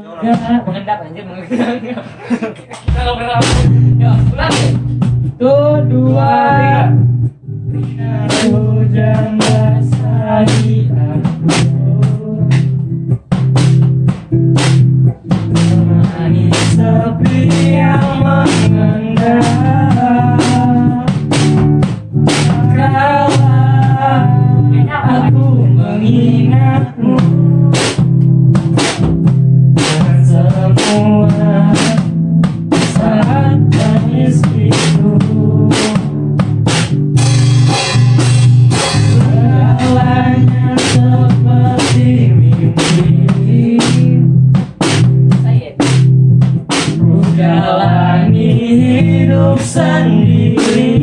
Mengendap anjir mengendap. Kita pernah. Ya, ulang. Tuh dua. Hujan aku. Yang mengendap. Aku mengingatmu jalani hidup sendiri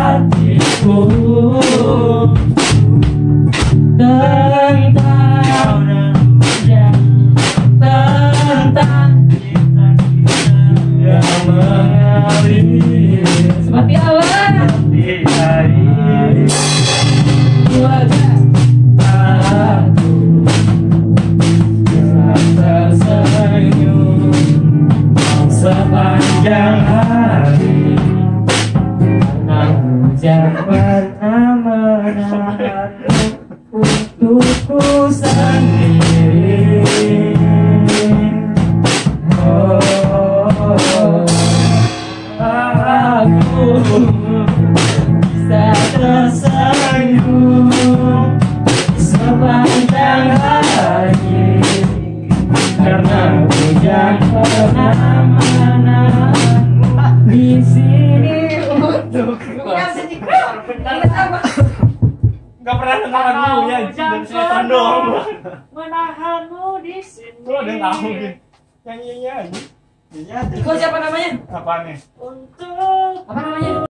hatiku. Tentang untukku sendiri. Oh, aku bisa tersenyum sepanjang hari karena hujan pernah menahanmu di sini untukku Gak pernah dengar lagunya dan sinetron doang. menahanmu di sini Lu ada yang tahu gitu. Nyanyinya aja. Iko siapa namanya? Apaan nih? Untuk apa namanya?